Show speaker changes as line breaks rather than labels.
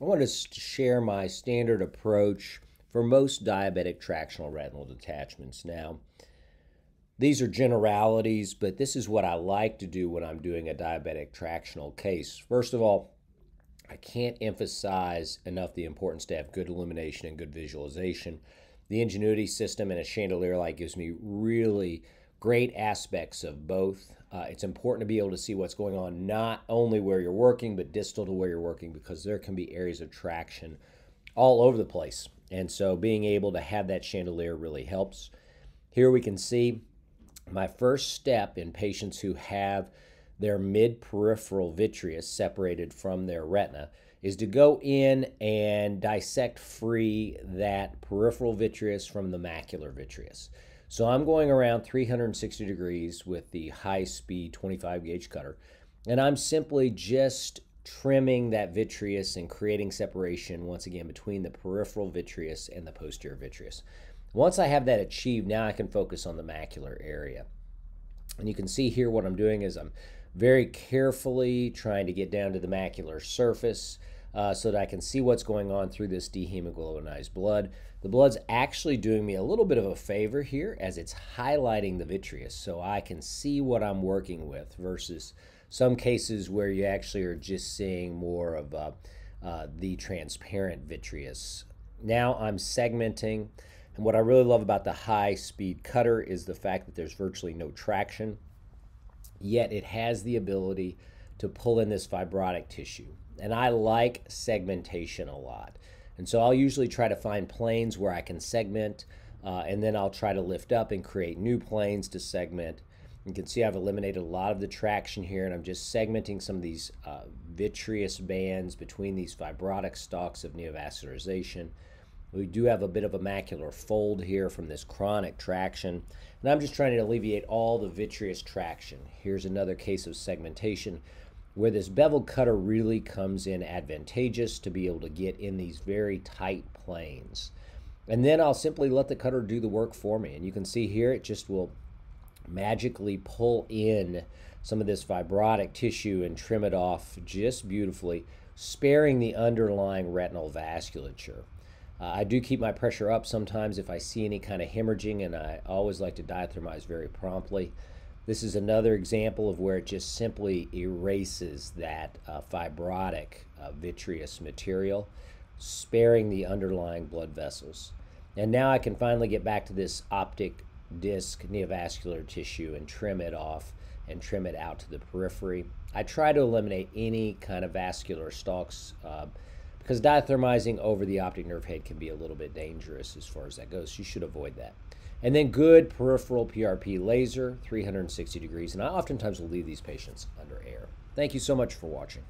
I want to share my standard approach for most diabetic tractional retinal detachments. Now, these are generalities, but this is what I like to do when I'm doing a diabetic tractional case. First of all, I can't emphasize enough the importance to have good illumination and good visualization. The NGENUITY system and a chandelier light gives me really great aspects of both. Uh, it's important to be able to see what's going on not only where you're working, but distal to where you're working because there can be areas of traction all over the place. And so being able to have that chandelier really helps. Here we can see my first step in patients who have their mid peripheral vitreous separated from their retina is to go in and dissect free that peripheral vitreous from the macular vitreous. So I'm going around 360 degrees with the high speed 25 gauge cutter, and I'm simply just trimming that vitreous and creating separation once again between the peripheral vitreous and the posterior vitreous. Once I have that achieved, now I can focus on the macular area. And you can see here what I'm doing is I'm very carefully trying to get down to the macular surface uh, so that I can see what's going on through this dehemoglobinized blood. The blood's actually doing me a little bit of a favor here as it's highlighting the vitreous so I can see what I'm working with versus some cases where you actually are just seeing more of uh, uh, the transparent vitreous. Now I'm segmenting. And what I really love about the high speed cutter is the fact that there's virtually no traction yet it has the ability to pull in this fibrotic tissue. And I like segmentation a lot. And so I'll usually try to find planes where I can segment, uh, and then I'll try to lift up and create new planes to segment. You can see I've eliminated a lot of the traction here, and I'm just segmenting some of these uh, vitreous bands between these fibrotic stalks of neovascularization. We do have a bit of a macular fold here from this chronic traction. And I'm just trying to alleviate all the vitreous traction. Here's another case of segmentation where this bevel cutter really comes in advantageous to be able to get in these very tight planes. And then I'll simply let the cutter do the work for me. And you can see here it just will magically pull in some of this fibrotic tissue and trim it off just beautifully, sparing the underlying retinal vasculature. Uh, I do keep my pressure up sometimes if I see any kind of hemorrhaging, and I always like to diathermize very promptly. This is another example of where it just simply erases that uh, fibrotic uh, vitreous material, sparing the underlying blood vessels. And now I can finally get back to this optic disc neovascular tissue and trim it off and trim it out to the periphery. I try to eliminate any kind of vascular stalks uh, because diathermizing over the optic nerve head can be a little bit dangerous as far as that goes. You should avoid that. And then good peripheral PRP laser, 360 degrees. And I oftentimes will leave these patients under air. Thank you so much for watching.